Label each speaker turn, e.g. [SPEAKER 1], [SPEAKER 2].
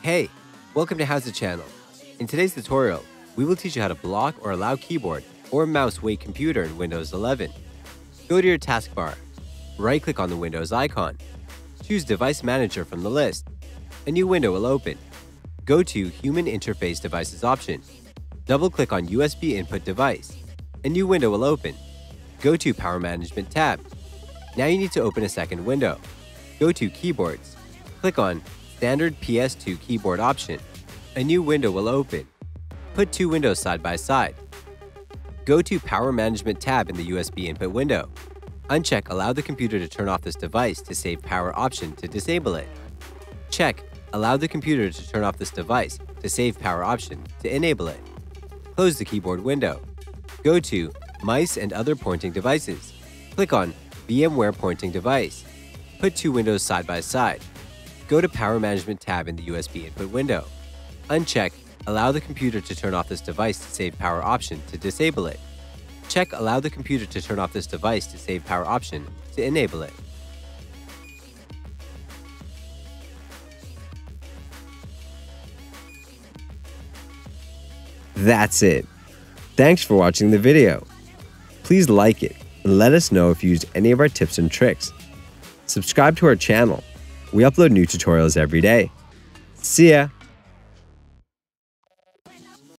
[SPEAKER 1] Hey, welcome to Howza channel. In today's tutorial, we will teach you how to block or allow keyboard or mouse wake computer in Windows 11. Go to your taskbar, right-click on the Windows icon, choose Device Manager from the list. A new window will open. Go to Human Interface Devices option. Double-click on USB input device. A new window will open. Go to Power Management tab. Now you need to open a second window. Go to Keyboards. Click on Standard PS2 keyboard option. A new window will open. Put two windows side by side. Go to Power Management tab in the USB input window. Uncheck Allow the computer to turn off this device to save power option to disable it. Check Allow the computer to turn off this device to save power option to enable it. Close the keyboard window. Go to Mice and other pointing devices. Click on VMware pointing device. Put two windows side by side. Go to Power Management tab in the USB input window. Uncheck Allow the computer to turn off this device to save power option to disable it. Check Allow the computer to turn off this device to save power option to enable it. That's it. Thanks for watching the video. Please like it and let us know if you used any of our tips and tricks. Subscribe to our channel. We upload new tutorials every day. See ya!